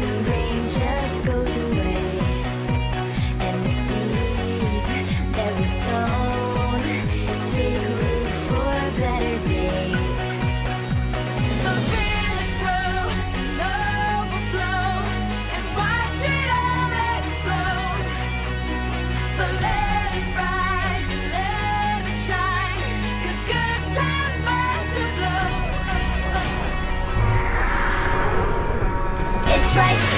the rain just goes away. right.